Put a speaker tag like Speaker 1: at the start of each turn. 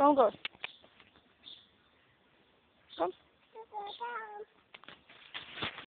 Speaker 1: con rồi con.